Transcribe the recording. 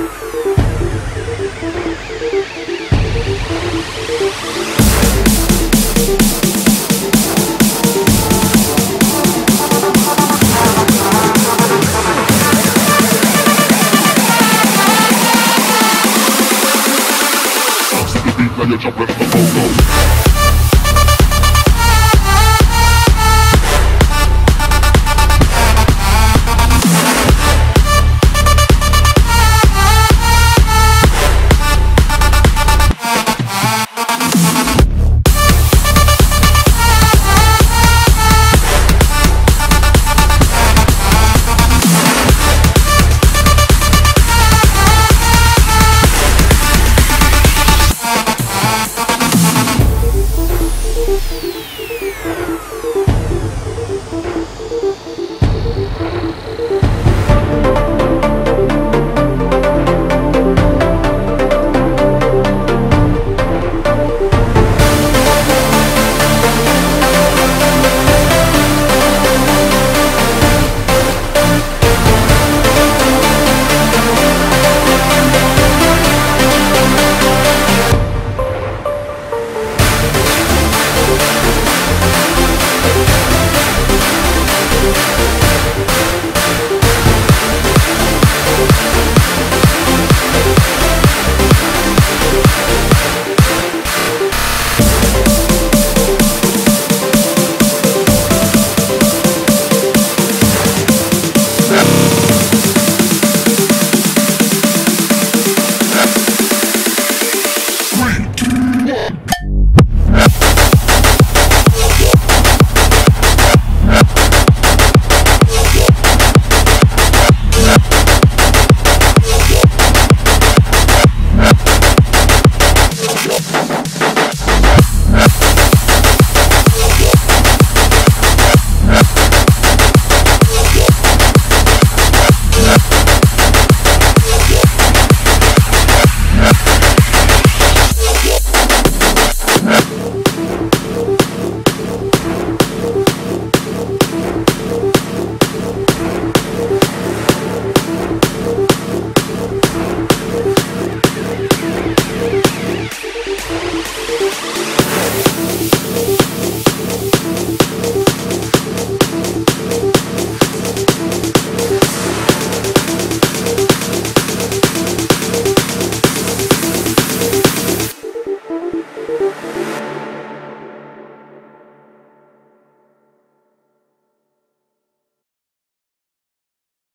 Now you're jumping the photo.